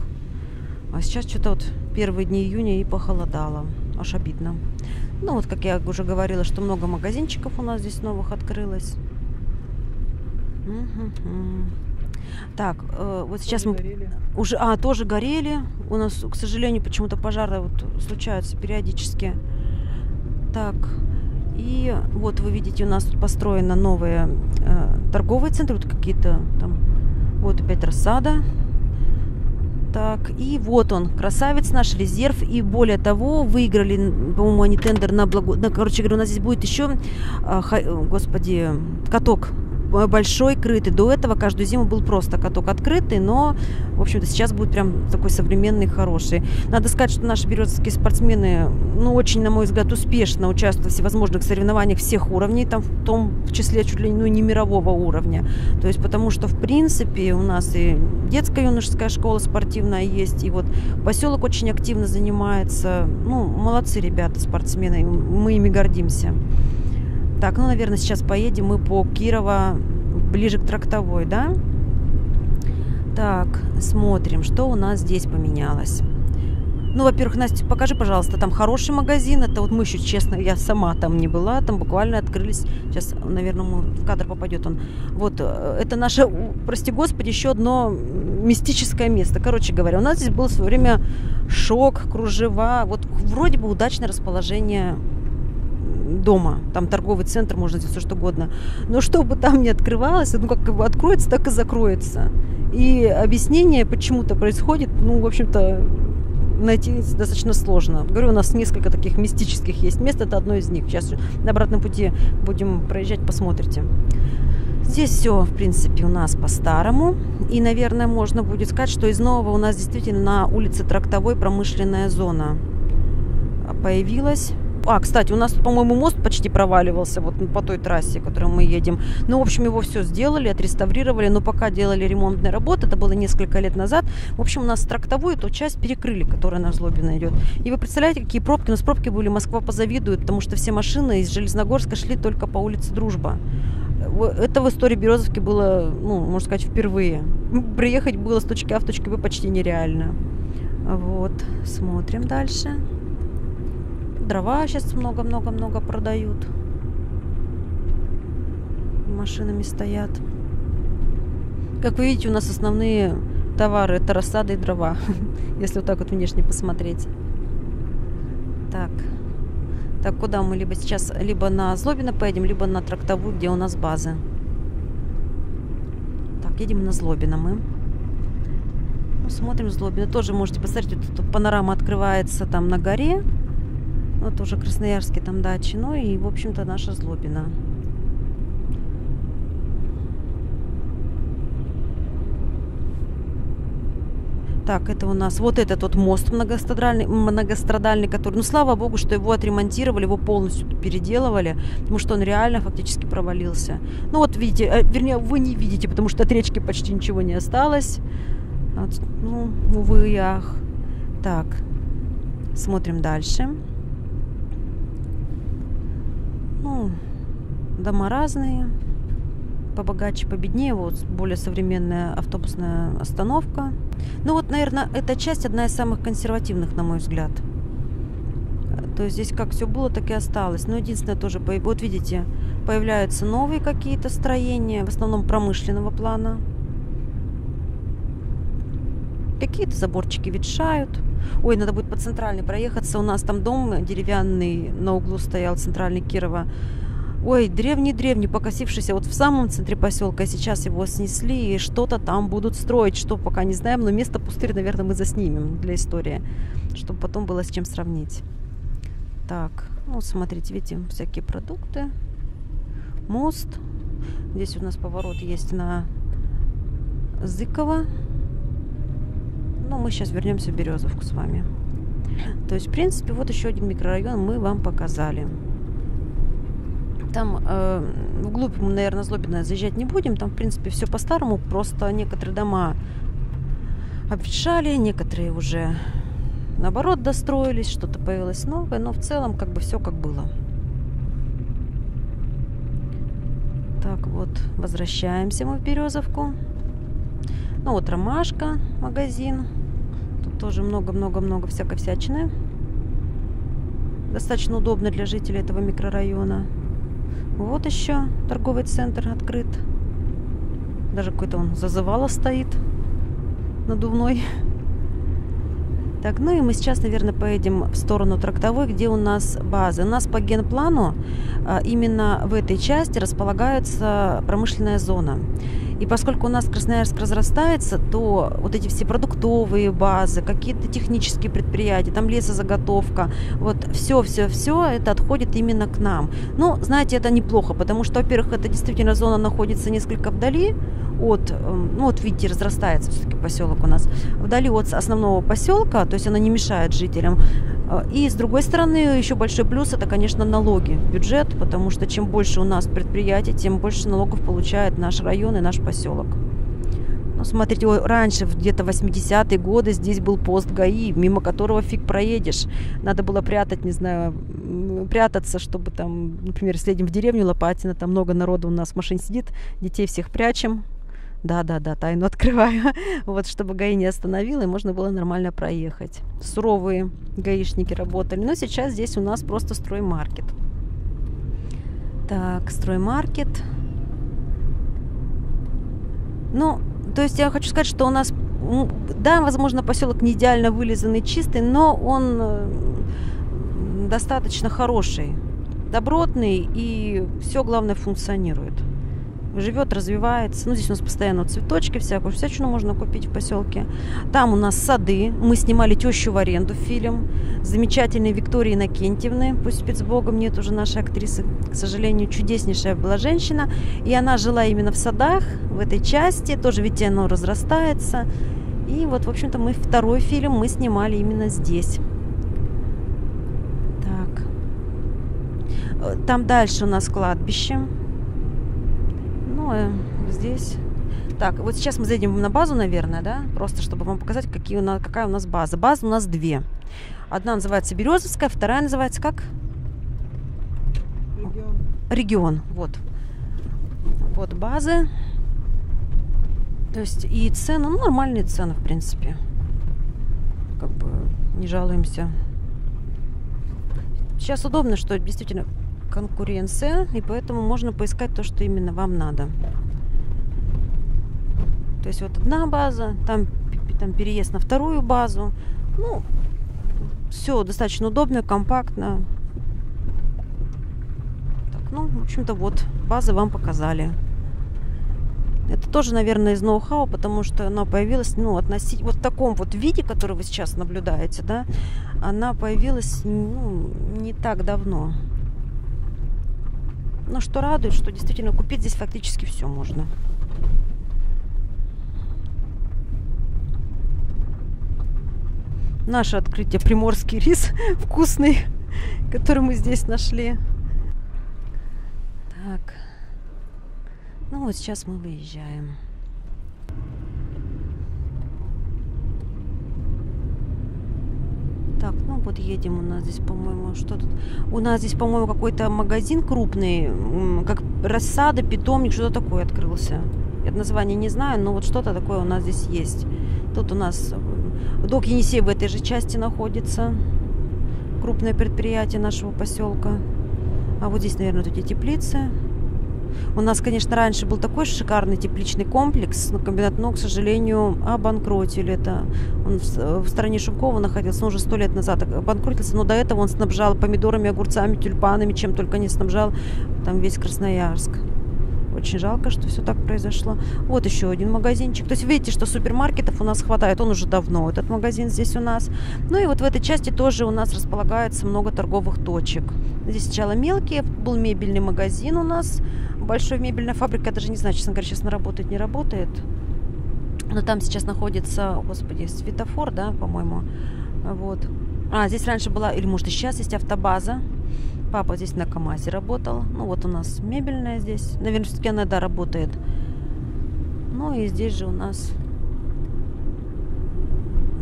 А сейчас что-то вот первые дни июня и похолодало. Аж обидно. Ну, вот, как я уже говорила, что много магазинчиков у нас здесь новых открылось. Так, э, вот сейчас мы горели. уже, а тоже горели. У нас, к сожалению, почему-то пожары вот случаются периодически. Так, и вот вы видите, у нас тут построены новые э, торговые центры, вот какие-то там, вот опять рассада. Так, и вот он, красавец наш, резерв. И более того, выиграли, по-моему, они тендер на благо... На, короче говоря, у нас здесь будет еще, э, ха... господи, каток большой, крытый. До этого каждую зиму был просто каток открытый, но, в общем-то, сейчас будет прям такой современный, хороший. Надо сказать, что наши березовские спортсмены, ну, очень, на мой взгляд, успешно участвуют в всевозможных соревнованиях всех уровней, там, в том числе чуть ли ну, не мирового уровня. То есть, потому что, в принципе, у нас и детская юношеская школа спортивная есть, и вот поселок очень активно занимается. Ну, молодцы ребята, спортсмены, мы ими гордимся. Так, ну, наверное, сейчас поедем мы по Кирова ближе к трактовой, да? Так, смотрим, что у нас здесь поменялось. Ну, во-первых, Настя, покажи, пожалуйста, там хороший магазин. Это вот мы еще, честно, я сама там не была. Там буквально открылись. Сейчас, наверное, в кадр попадет он. Вот, э, это наше, прости господи, еще одно мистическое место. Короче говоря, у нас здесь было в свое время шок, кружева. Вот вроде бы удачное расположение дома. Там торговый центр, можно сделать все что угодно. Но что бы там ни открывалось, ну как откроется, так и закроется. И объяснение почему-то происходит, ну, в общем-то, найти достаточно сложно. Говорю, у нас несколько таких мистических есть мест, это одно из них. Сейчас на обратном пути будем проезжать, посмотрите. Здесь все, в принципе, у нас по-старому. И, наверное, можно будет сказать, что из нового у нас действительно на улице Трактовой промышленная зона появилась. А, кстати, у нас, по-моему, мост почти проваливался вот по той трассе, которой мы едем. Ну, в общем, его все сделали, отреставрировали, но пока делали ремонтные работы, это было несколько лет назад. В общем, у нас трактовую эту часть перекрыли, которая на Злобина идет. И вы представляете, какие пробки? У нас пробки были, Москва позавидует, потому что все машины из Железногорска шли только по улице Дружба. Это в истории Березовки было, ну, можно сказать, впервые. Приехать было с точки А в точку Б почти нереально. Вот, смотрим дальше дрова сейчас много-много-много продают. Машинами стоят. Как вы видите, у нас основные товары это рассада и дрова, <laughs> если вот так вот внешне посмотреть. Так. Так, куда мы либо сейчас, либо на Злобина поедем, либо на Трактовую, где у нас база. Так, едем на Злобина мы. Ну, смотрим Злобина. Тоже можете посмотреть, вот эта панорама открывается там на горе. Вот уже Красноярске там дачи. Ну и, в общем-то, наша Злобина. Так, это у нас вот этот вот мост многострадальный, многострадальный, который, ну, слава богу, что его отремонтировали, его полностью переделывали, потому что он реально фактически провалился. Ну, вот видите, э, вернее, вы не видите, потому что от речки почти ничего не осталось. Вот, ну, увы и ах. Так, смотрим дальше. Ну, дома разные, побогаче, победнее, вот более современная автобусная остановка. Ну вот, наверное, эта часть одна из самых консервативных, на мой взгляд. То есть здесь как все было, так и осталось. Но единственное тоже, вот видите, появляются новые какие-то строения, в основном промышленного плана. Какие-то заборчики ветшают. Ой, надо будет по центральной проехаться. У нас там дом деревянный на углу стоял, центральный Кирова. Ой, древний-древний, покосившийся вот в самом центре поселка. Сейчас его снесли и что-то там будут строить. Что пока не знаем, но место пустырь, наверное, мы заснимем для истории, чтобы потом было с чем сравнить. Так, ну смотрите, видите, всякие продукты. Мост. Здесь у нас поворот есть на Зыкова. Ну, мы сейчас вернемся в Березовку с вами. То есть, в принципе, вот еще один микрорайон мы вам показали. Там э, вглубь мы, наверное, Злобина заезжать не будем. Там, в принципе, все по-старому. Просто некоторые дома обветшали, некоторые уже наоборот достроились, что-то появилось новое, но в целом как бы все как было. Так вот, возвращаемся мы в Березовку. Ну вот Ромашка, магазин. Тоже много-много-много всякой всячины. Достаточно удобно для жителей этого микрорайона. Вот еще торговый центр открыт. Даже какой-то он зазывало стоит надувной. Так, ну и мы сейчас, наверное, поедем в сторону трактовой, где у нас базы. У нас по генплану а, именно в этой части располагается промышленная зона. И поскольку у нас Красноярск разрастается, то вот эти все продуктовые базы, какие-то технические предприятия, там лесозаготовка, вот все-все-все это отходит именно к нам. Ну, знаете, это неплохо, потому что, во-первых, это действительно зона находится несколько вдали от, эм, ну вот видите, разрастается все-таки поселок у нас, вдали от основного поселка, то есть она не мешает жителям. Э, и с другой стороны, еще большой плюс это, конечно, налоги бюджет, потому что чем больше у нас предприятий, тем больше налогов получает наш район и наш поселок. Ну, смотрите, раньше, где-то 80-е годы, здесь был пост ГАИ, мимо которого фиг проедешь. Надо было прятать, не знаю, прятаться, чтобы там, например, следим в деревню Лопатина, там много народу у нас в машине сидит, детей всех прячем, да-да-да, тайну <laughs> открываю. вот, чтобы ГАИ не остановила, и можно было нормально проехать. Суровые гаишники работали. Но сейчас здесь у нас просто строймаркет. Так, строймаркет. Ну, то есть я хочу сказать, что у нас, да, возможно, поселок не идеально вылизанный, чистый, но он э, достаточно хороший, добротный, и все, главное, функционирует живет, развивается. Ну, здесь у нас постоянно цветочки всякую, всячину можно купить в поселке. Там у нас сады. Мы снимали тещу в аренду фильм. Замечательной Виктории Иннокентьевны. Пусть спит с Богом, нет уже нашей актрисы. К сожалению, чудеснейшая была женщина. И она жила именно в садах, в этой части. Тоже ведь оно разрастается. И вот, в общем-то, мы второй фильм мы снимали именно здесь. Так. Э, там дальше у нас кладбище э, здесь. Так, вот сейчас мы зайдем на базу, наверное, да? Просто чтобы вам показать, какие у нас, какая у нас база. База у нас две. Одна называется Березовская, вторая называется как? Регион. Регион, вот. Вот базы. То есть и цены, ну, нормальные цены, в принципе. Как бы не жалуемся. Сейчас удобно, что действительно конкуренция, и поэтому можно поискать то, что именно вам надо. То есть вот одна база, там, там переезд на вторую базу. Ну, все достаточно удобно, компактно. Так, ну, в общем-то, вот, базы вам показали. Это тоже, наверное, из ноу-хау, потому что она появилась, ну, относить вот в таком вот виде, который вы сейчас наблюдаете, да, она появилась, ну, не так давно. Но что радует, что действительно купить здесь фактически все можно. Наше открытие приморский рис <laughs> вкусный, который мы здесь нашли. Так. Ну вот сейчас мы выезжаем. Так, вот едем у нас здесь, по-моему, что тут? У нас здесь, по-моему, какой-то магазин крупный, как рассада, питомник, что-то такое открылся. Я название не знаю, но вот что-то такое у нас здесь есть. Тут у нас док Енисей в этой же части находится. Крупное предприятие нашего поселка. А вот здесь, наверное, вот эти теплицы. У нас, конечно, раньше был такой шикарный тепличный комплекс, но комбинат но, к сожалению, обанкротили это. Он в, в стране Шумкова находился, он уже сто лет назад обанкротился, но до этого он снабжал помидорами, огурцами, тюльпанами, чем только не снабжал там весь Красноярск. Очень жалко, что все так произошло. Вот еще один магазинчик. То есть видите, что супермаркетов у нас хватает. Он уже давно, этот магазин здесь у нас. Ну и вот в этой части тоже у нас располагается много торговых точек. Здесь сначала мелкие, был мебельный магазин у нас большой мебельная фабрика, я даже не знаю, честно говоря, сейчас она работает, не работает. Но там сейчас находится, господи, светофор, да, по-моему. Вот. А, здесь раньше была, или может и сейчас есть автобаза. Папа здесь на КАМАЗе работал. Ну, вот у нас мебельная здесь. Наверное, все-таки она, да, работает. Ну, и здесь же у нас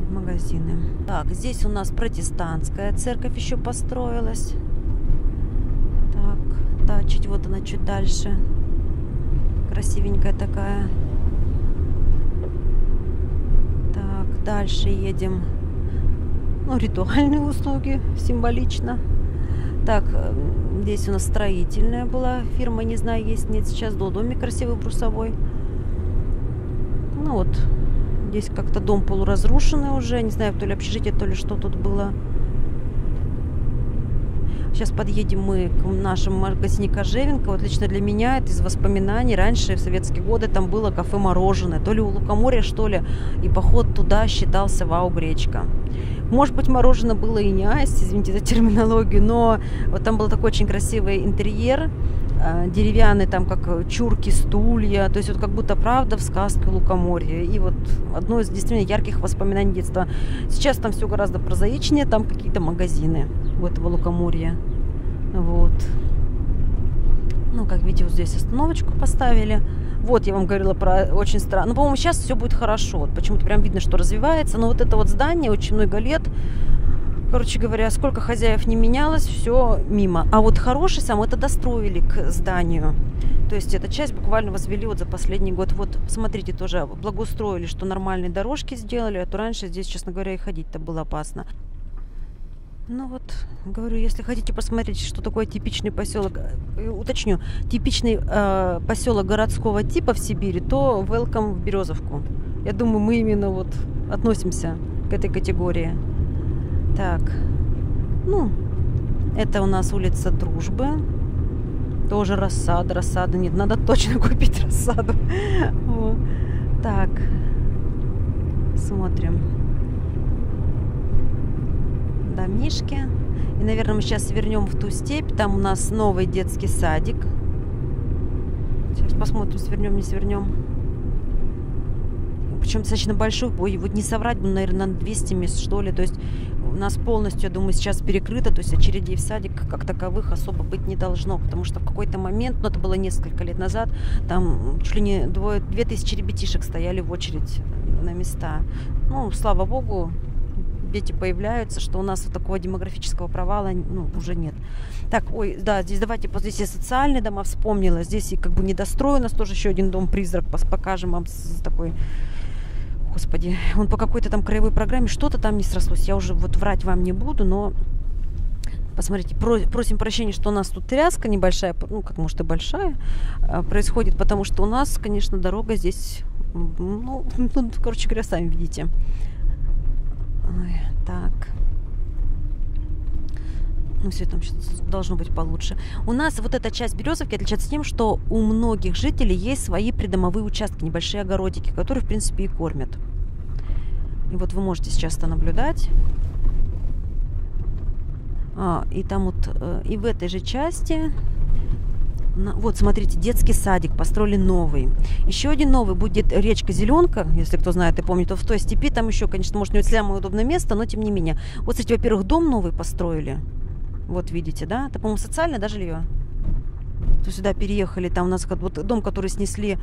магазины. Так, здесь у нас протестантская церковь еще построилась. Так, да, чуть вот она чуть дальше. Красивенькая такая. Так, дальше едем. Ну, ритуальные услуги, символично. Так, здесь у нас строительная была фирма, не знаю, есть, нет, сейчас был домик красивый, брусовой. Ну вот, здесь как-то дом полуразрушенный уже, не знаю, то ли общежитие, то ли что тут было. Сейчас подъедем мы к нашему магазине Кожевенко. Вот лично для меня это из воспоминаний. Раньше, в советские годы, там было кафе «Мороженое». То ли у Лукоморья, что ли. И поход туда считался вау-гречка. Может быть, мороженое было и не аист, извините за терминологию, но вот там был такой очень красивый интерьер, а, деревянный, там как чурки, стулья, то есть вот как будто правда в сказке Лукоморья. И вот одно из действительно ярких воспоминаний детства. Сейчас там все гораздо прозаичнее, там какие-то магазины у этого Лукоморья. Вот. Ну, как видите, вот здесь остановочку поставили. Вот, я вам говорила про очень странно. Ну, по-моему, сейчас все будет хорошо. Вот почему-то прям видно, что развивается. Но вот это вот здание очень много лет. Короче говоря, сколько хозяев не менялось, все мимо. А вот хороший сам это достроили к зданию. То есть эта часть буквально возвели вот за последний год. Вот, смотрите, тоже благоустроили, что нормальные дорожки сделали, а то раньше здесь, честно говоря, и ходить-то было опасно. Ну вот, говорю, если хотите посмотреть, что такое типичный поселок, э, уточню, типичный э, поселок городского типа в Сибири, то welcome в Березовку. Я думаю, мы именно вот относимся к этой категории. Так, ну, это у нас улица Дружбы. Тоже рассада, рассада. Нет, надо точно <laughs> купить рассаду. <laughs> Так, смотрим домишки. И, наверное, мы сейчас свернем в ту степь. Там у нас новый детский садик. Сейчас посмотрим, свернем, не свернем. Причем достаточно большой. Ой, вот не соврать, ну, наверное, на 200 мест, что ли. То есть у нас полностью, я думаю, сейчас перекрыто. То есть очередей в садик как таковых особо быть не должно. Потому что в какой-то момент, ну это было несколько лет назад, там чуть ли не двое, две тысячи ребятишек стояли в очередь на места. Ну, слава богу, дети появляются, что у нас вот такого демографического провала ну, уже нет. Так, ой, да, здесь давайте, здесь и социальные дома вспомнила, здесь и как бы недостроен, у нас тоже еще один дом-призрак, покажем вам такой господи, он по какой-то там краевой программе, что-то там не срослось. Я уже вот врать вам не буду, но посмотрите, просим прощения, что у нас тут тряска небольшая, ну, как может и большая, а, происходит, потому что у нас, конечно, дорога здесь, ну, <laughs> ну короче говоря, сами видите. Ой, так. Ну, все там должно быть получше. У нас вот эта часть Березовки отличается тем, что у многих жителей есть свои придомовые участки, небольшие огородики, которые, в принципе, и кормят. И вот вы можете сейчас это наблюдать. А, и там вот, э, и в этой же части вот, смотрите, детский садик построили новый. Еще один новый будет речка Зеленка, если кто знает и помнит, то в той степи там еще, конечно, может, не самое удобное место, но тем не менее. Вот, кстати, во-первых, дом новый построили. Вот видите, да? Это, по-моему, социальное, да, жилье? То сюда переехали, там у нас вот дом, который снесли,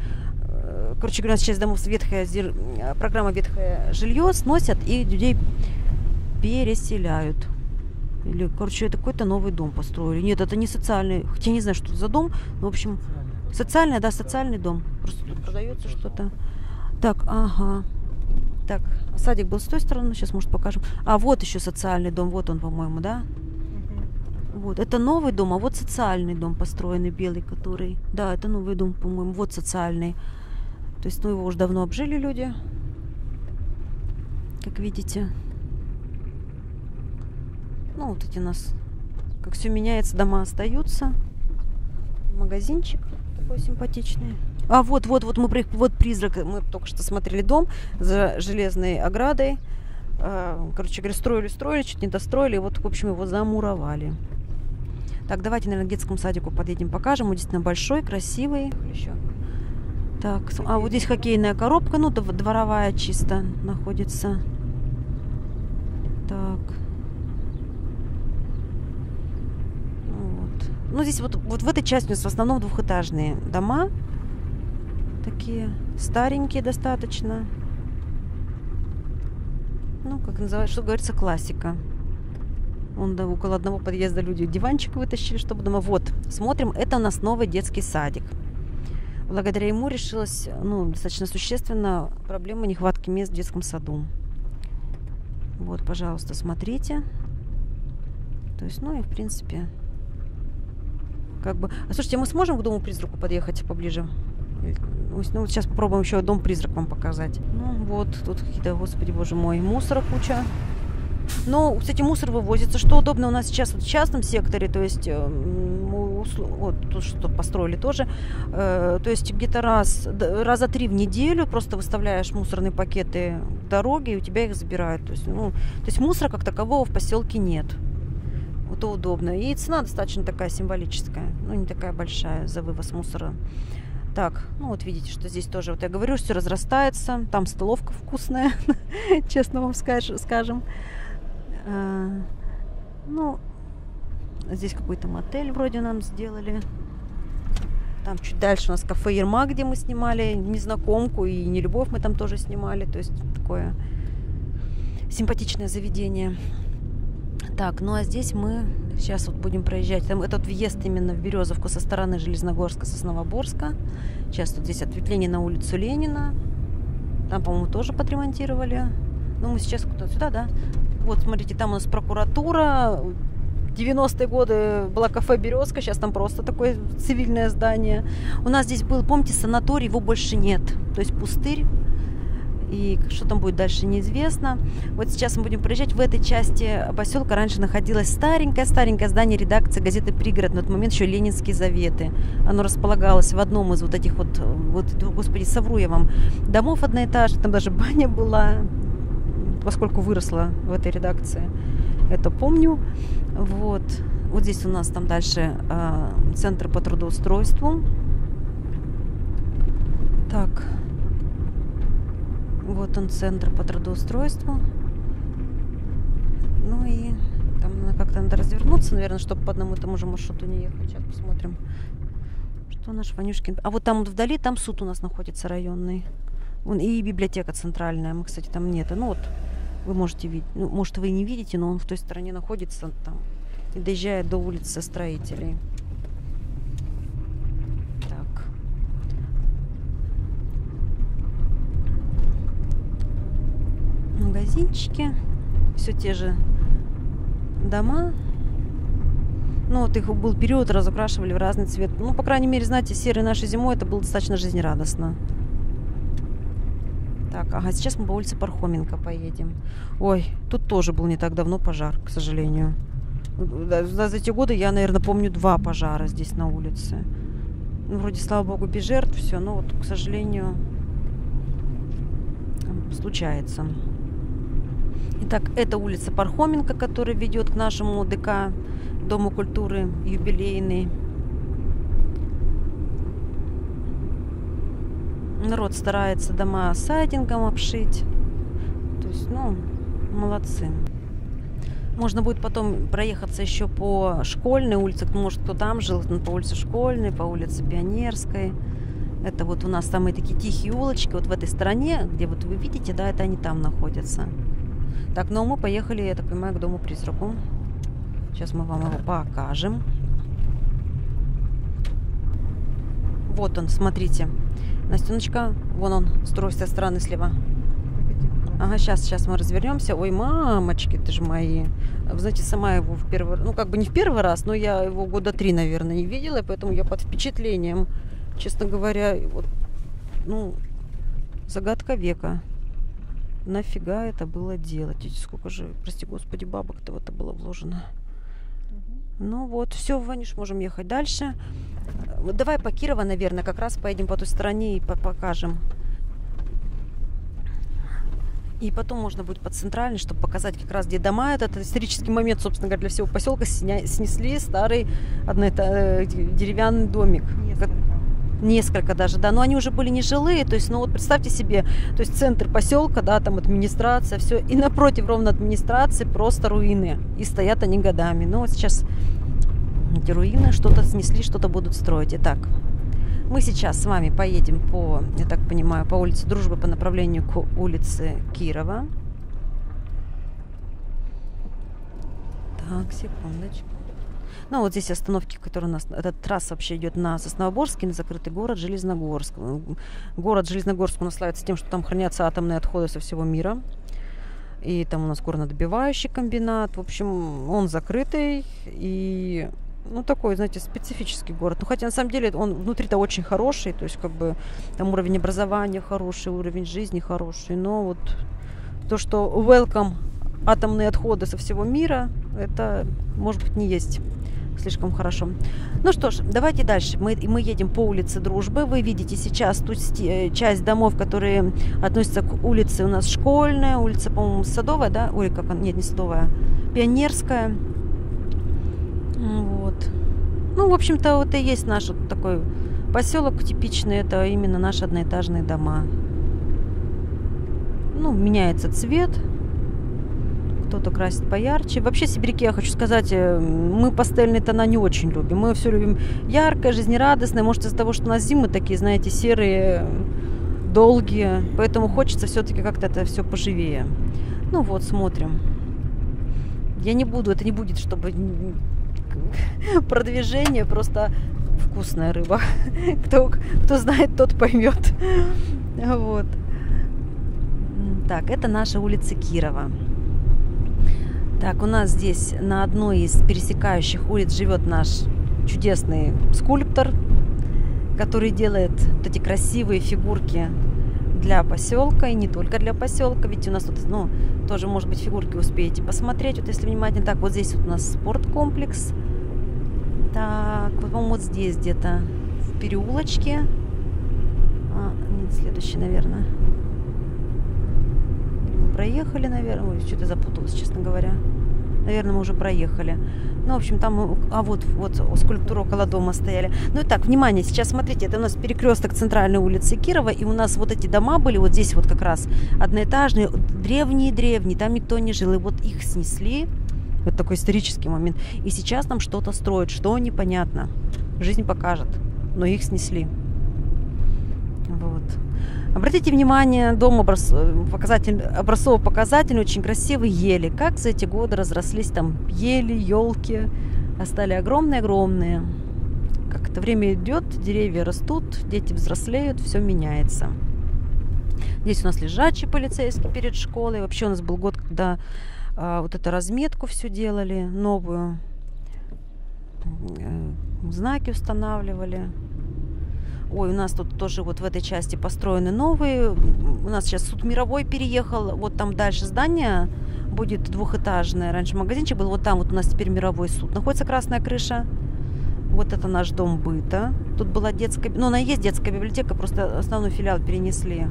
э, короче говоря, сейчас домов ветхая, программа ветхое жилье сносят и людей переселяют. Или, короче, это какой-то новый дом построили. Нет, это не социальный. Хотя не знаю, что это за дом. Но, в общем, социальный, да, социальный дом. Просто тут продается что-то. Так, ага. Так, садик был с той стороны, сейчас, может, покажем. А, вот еще социальный дом, вот он, по-моему, да? Вот, это новый дом, а вот социальный дом построенный, белый, который... Да, это новый дом, по-моему, вот социальный. То есть, ну, его уже давно обжили люди, как видите. Ну, вот эти у нас, как все меняется, дома остаются. Магазинчик такой симпатичный. А вот, вот, вот мы вот призрак, мы только что смотрели дом за железной оградой. А, короче говоря, строили, строили, чуть не достроили, и вот, в общем, его замуровали. Так, давайте, наверное, к детскому садику подъедем, покажем. Он действительно большой, красивый. Еще. Так, а вот здесь хоккейная коробка, ну, дворовая чисто находится. Так. Ну, здесь вот, вот в этой части у нас в основном двухэтажные дома. Такие старенькие достаточно. Ну, как называется, что говорится, классика. Он да, около одного подъезда люди диванчик вытащили, чтобы дома. Вот, смотрим, это у нас новый детский садик. Благодаря ему решилась ну, достаточно существенно проблема нехватки мест в детском саду. Вот, пожалуйста, смотрите. То есть, ну и в принципе, как бы... А слушайте, мы сможем к дому призраку подъехать поближе? Ну, вот сейчас попробуем еще дом призрак вам показать. Ну вот, тут какие-то, господи боже мой, мусора куча. Но, кстати, мусор вывозится. Что удобно у нас сейчас вот в частном секторе, то есть э, вот тут что построили тоже, э, то есть где-то раз, раза три в неделю просто выставляешь мусорные пакеты к дороге, и у тебя их забирают. То есть, ну, то есть мусора как такового в поселке нет. Это удобно. И цена достаточно такая символическая, ну не такая большая за вывоз мусора. Так, ну вот видите, что здесь тоже, вот я говорю, все разрастается, там столовка вкусная, <laughs> честно вам скажем. А, ну, здесь какой-то мотель вроде нам сделали. Там чуть дальше у нас кафе Ерма, где мы снимали незнакомку и не любовь мы там тоже снимали. То есть такое симпатичное заведение. Так, ну а здесь мы сейчас вот будем проезжать. Там этот въезд именно в Березовку со стороны Железногорска, Сосновоборска. Сейчас тут здесь ответвление на улицу Ленина. Там, по-моему, тоже подремонтировали. Ну, мы сейчас куда сюда, да? Вот, смотрите, там у нас прокуратура. 90-е годы была кафе «Березка», сейчас там просто такое цивильное здание. У нас здесь был, помните, санаторий, его больше нет. То есть пустырь, и что там будет дальше неизвестно. Вот сейчас мы будем проезжать в этой части поселка. Раньше находилось старенькое-старенькое здание редакции газеты «Пригород», на тот момент еще «Ленинские заветы». Оно располагалось в одном из вот этих вот, вот господи, совру я вам, домов одноэтажных, там даже баня была, поскольку выросла в этой редакции. Это помню. Вот. Вот здесь у нас там дальше э, центр по трудоустройству. Так. Вот он, центр по трудоустройству. Ну и там как-то надо развернуться, наверное, чтобы по одному и тому же маршруту не ехать. Сейчас посмотрим, что наш Ванюшкин... А вот там вот вдали, там суд у нас находится районный. Вон, и библиотека центральная. Мы, кстати, там нет. Ну вот, вы можете видеть. Ну, может, вы и не видите, но он в той стороне находится там. И доезжает до улицы строителей. Так. Магазинчики. Все те же дома. Ну, вот их был период, разукрашивали в разный цвет. Ну, по крайней мере, знаете, серый нашей зимой это было достаточно жизнерадостно. Так, ага, сейчас мы по улице Пархоменко поедем. Ой, тут тоже был не так давно пожар, к сожалению. За, за эти годы я, наверное, помню два пожара здесь на улице. Ну, вроде, слава богу, без жертв все, но вот, к сожалению, случается. Итак, это улица Пархоменко, которая ведет к нашему ДК, Дому культуры юбилейный. Народ старается дома сайдингом обшить. То есть, ну, молодцы. Можно будет потом проехаться еще по школьной улице. Может, кто там жил, по улице Школьной, по улице Пионерской. Это вот у нас самые такие тихие улочки. Вот в этой стороне, где вот вы видите, да, это они там находятся. Так, ну мы поехали, я так понимаю, к дому призраку. Сейчас мы вам его покажем. Вот он, смотрите. Настеночка, вон он, строй с той стороны слева. Ага, сейчас, сейчас мы развернемся. Ой, мамочки, ты же мои. Вы знаете, сама его в первый ну как бы не в первый раз, но я его года три, наверное, не видела, и поэтому я под впечатлением, честно говоря, вот, ну, загадка века. Нафига это было делать? Сколько же, прости господи, бабок-то в это было вложено. Ну вот, все, Ванюш, можем ехать дальше. Вот давай по Кирова, наверное, как раз поедем по той стороне и покажем. И потом можно будет по центральной, чтобы показать как раз, где дома. Этот исторический момент, собственно говоря, для всего поселка снесли старый одно это, э, деревянный домик. Несколько несколько даже, да, но они уже были не жилые, то есть, ну вот представьте себе, то есть центр поселка, да, там администрация, все, и напротив ровно администрации просто руины, и стоят они годами. но вот сейчас эти руины что-то снесли, что-то будут строить. Итак, мы сейчас с вами поедем по, я так понимаю, по улице Дружбы по направлению к улице Кирова. Так, секундочку. Ну, вот здесь остановки, которые у нас... Эта трасса вообще идет на Сосновоборский, на закрытый город Железногорск. Город Железногорск у нас славится тем, что там хранятся атомные отходы со всего мира. И там у нас горнодобивающий комбинат. В общем, он закрытый и ну, такой, знаете, специфический город. Ну, хотя, на самом деле, он внутри-то очень хороший, то есть, как бы, там уровень образования хороший, уровень жизни хороший, но вот то, что welcome атомные отходы со всего мира, это, может быть, не есть слишком хорошо. Ну что ж, давайте дальше. Мы, мы едем по улице Дружбы. Вы видите сейчас ту э, часть домов, которые относятся к улице у нас школьная, улица, по-моему, Садовая, да? Ой, как она? Нет, не Садовая. Пионерская. Вот. Ну, в общем-то, вот и есть наш вот такой поселок типичный. Это именно наши одноэтажные дома. Ну, меняется цвет кто-то красит поярче. Вообще, сибиряки, я хочу сказать, э, мы пастельные тона не очень любим. Мы все любим яркое, жизнерадостное. Может, из-за того, что у нас зимы такие, знаете, серые, долгие. Поэтому хочется все-таки как-то это все поживее. Ну вот, смотрим. Я не буду, это не будет, чтобы <laughs> продвижение, просто вкусная рыба. <laughs> Кто, кто знает, тот поймет. <laughs> Вот. Так, это наша улица Кирова. Так, у нас здесь на одной из пересекающих улиц живет наш чудесный скульптор, который делает вот эти красивые фигурки для поселка и не только для поселка, ведь у нас тут, ну, тоже, может быть, фигурки успеете посмотреть, вот если внимательно. Так, вот здесь вот у нас спорткомплекс. Так, вот, по-моему, вот здесь где-то в переулочке. А, нет, следующий, наверное проехали, наверное. Что-то запуталась, честно говоря. Наверное, мы уже проехали. Ну, в общем, там, а вот, вот скульптура около дома стояли. Ну и так, внимание, сейчас смотрите, это у нас перекресток центральной улицы Кирова, и у нас вот эти дома были вот здесь вот как раз одноэтажные, древние-древние, там никто не жил, и вот их снесли, вот такой исторический момент, и сейчас там что-то строят, что непонятно, жизнь покажет, но их снесли. Вот. Обратите внимание, дом образ... показатель... образцово-показательный, очень красивый, ели. Как за эти годы разрослись там ели, елки, а стали огромные-огромные. Как это время идет, деревья растут, дети взрослеют, все меняется. Здесь у нас лежачий полицейский перед школой. Вообще у нас был год, когда а, вот эту разметку все делали, новую. Э, знаки устанавливали. Ой, у нас тут тоже вот в этой части построены новые. У нас сейчас суд мировой переехал. Вот там дальше здание будет двухэтажное. Раньше магазинчик был. Вот там вот у нас теперь мировой суд. Находится красная крыша. Вот это наш дом быта. Тут была детская... Ну, она есть детская библиотека, просто основной филиал перенесли.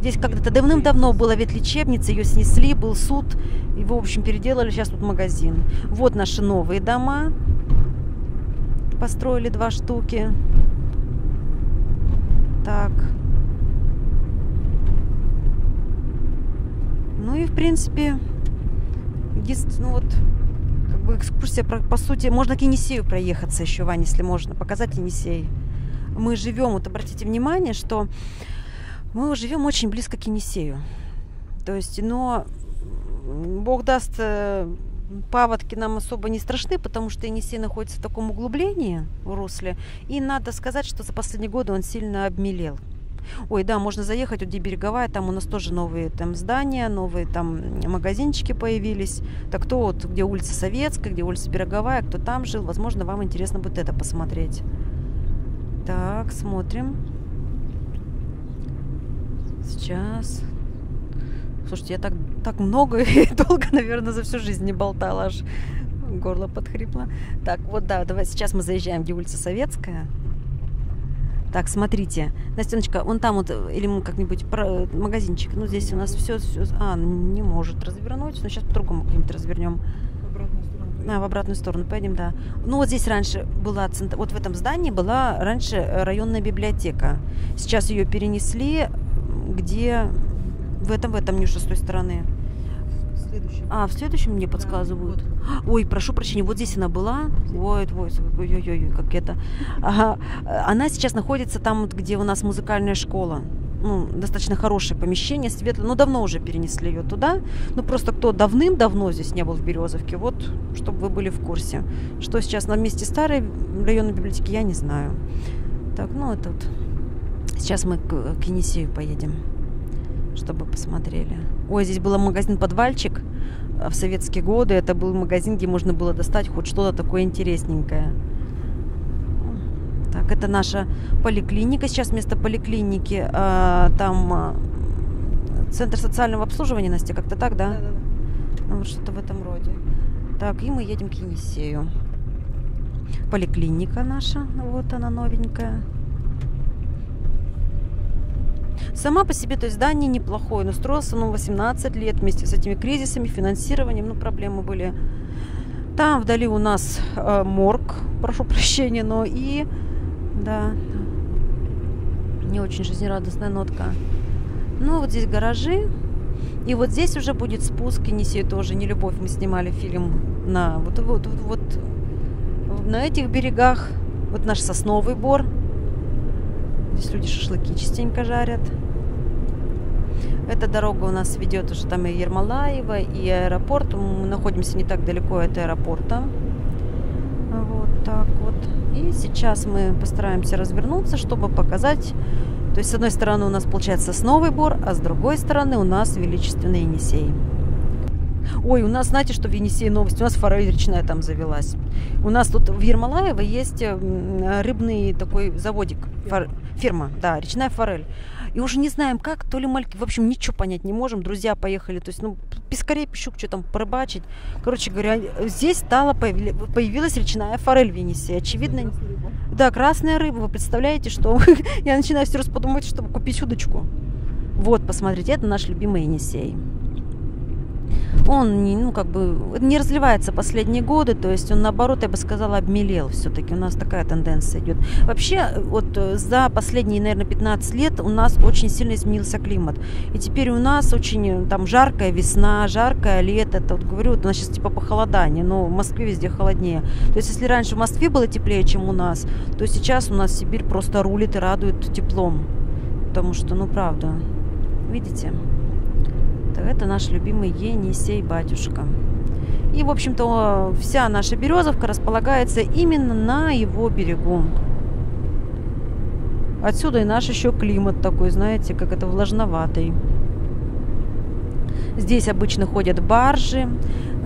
Здесь когда-то давным-давно была ветлечебница, ее снесли, был суд. Его, в общем, переделали. Сейчас тут магазин. Вот наши новые дома. Построили два штуки так. Ну и, в принципе, ну вот, как бы экскурсия, по сути, можно к Енисею проехаться еще, Вань, если можно, показать Енисей. Мы живем, вот обратите внимание, что мы живем очень близко к Енисею. То есть, но Бог даст, э, паводки нам особо не страшны, потому что Енисей находится в таком углублении в русле. И надо сказать, что за последние годы он сильно обмелел. Ой, да, можно заехать, вот где береговая, там у нас тоже новые там здания, новые там магазинчики появились. Так кто вот, где улица Советская, где улица Береговая, кто там жил, возможно, вам интересно будет это посмотреть. Так, смотрим. Сейчас. Слушайте, я так, так много <laughs> и долго, наверное, за всю жизнь не болтала, аж горло подхрипло. Так, вот да, давай сейчас мы заезжаем, где улица Советская. Так, смотрите, Настеночка, он там вот, или мы как-нибудь про магазинчик, ну здесь у нас все, все, а, не может развернуть, но сейчас по-другому как-нибудь развернем. А, в обратную сторону поедем, да. Ну, вот здесь раньше была, вот в этом здании была раньше районная библиотека. Сейчас ее перенесли, где в этом, в этом, Нюша, с той стороны. Следующем. А, в следующем мне подсказывают. Да, вот. Ой, прошу прощения, вот здесь она была. Ой, ой, ой, ой, ой, как это. Ага. Она сейчас находится там, где у нас музыкальная школа. ну, достаточно хорошее помещение, светлое. Ну, давно уже перенесли ее туда. Ну, просто кто давным-давно здесь не был в Березовке, вот, чтобы вы были в курсе. Что сейчас на месте старой районной библиотеки, я не знаю. Так, ну, это вот. Сейчас мы к, к Енисею поедем, чтобы посмотрели. Ой, здесь был магазин-подвальчик в советские годы. Это был магазин, где можно было достать хоть что-то такое интересненькое. Так, это наша поликлиника. Сейчас вместо поликлиники э, там э, центр социального обслуживания, Настя, как-то так, да? Да, да, да. Ну, вот что-то в этом роде. Так, и мы едем к Енисею. Поликлиника наша, вот она новенькая. Сама по себе, то есть здание неплохое, но строился ну, 18 лет вместе с этими кризисами, финансированием, ну, проблемы были. Там вдали у нас э, морг, прошу прощения, но и да. Не очень жизнерадостная нотка. Ну, вот здесь гаражи. И вот здесь уже будет спуск Енисей тоже. Не любовь. Мы снимали фильм на вот, вот, вот, вот на этих берегах. Вот наш сосновый бор. Здесь люди шашлыки частенько жарят. Эта дорога у нас ведет уже там и Ермолаева, и аэропорт. Мы находимся не так далеко от аэропорта. Вот так вот. И сейчас мы постараемся развернуться, чтобы показать. То есть, с одной стороны, у нас получается Сосновый Бор, а с другой стороны у нас Величественный Енисей. Ой, у нас, знаете, что в Енисее новость? У нас форель речная там завелась. У нас тут в Ермолаево есть рыбный такой заводик, фор... фирма, да, речная форель. И уже не знаем как, то ли мальки, в общем, ничего понять не можем. Друзья поехали, то есть, ну, пескарей, пищук, что там, порыбачить. Короче говоря, здесь стала, появилась речная форель в Енисее. Очевидно, да, красная рыба. Вы представляете, что <laughs> я начинаю все раз подумать, чтобы купить удочку. Вот, посмотрите, это наш любимый Енисей он ну, как бы не разливается последние годы, то есть он, наоборот, я бы сказала, обмелел все-таки. У нас такая тенденция идет. Вообще, вот э, за последние, наверное, 15 лет у нас очень сильно изменился климат. И теперь у нас очень э, там жаркая весна, жаркое лето. Это вот говорю, вот у нас сейчас типа похолодание, но в Москве везде холоднее. То есть если раньше в Москве было теплее, чем у нас, то сейчас у нас Сибирь просто рулит и радует теплом. Потому что, ну правда, видите? Это наш любимый Енисей батюшка. И, в общем-то, вся наша Березовка располагается именно на его берегу. Отсюда и наш еще климат такой, знаете, как это влажноватый. Здесь обычно ходят баржи.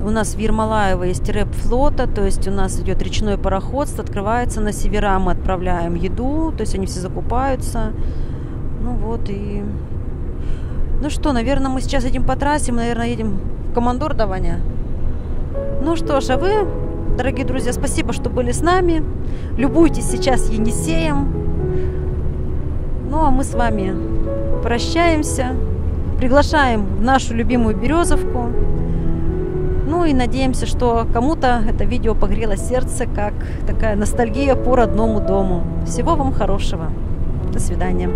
У нас в Ермолаево есть рэп флота, то есть у нас идет речной пароход, открывается на севера, мы отправляем еду, то есть они все закупаются. Ну вот и ну что, наверное, мы сейчас едем по трассе, мы, наверное, едем в Командор до Ну что ж, а вы, дорогие друзья, спасибо, что были с нами. Любуйтесь сейчас Енисеем. Ну, а мы с вами прощаемся, приглашаем в нашу любимую Березовку. Ну и надеемся, что кому-то это видео погрело сердце, как такая ностальгия по родному дому. Всего вам хорошего. До свидания.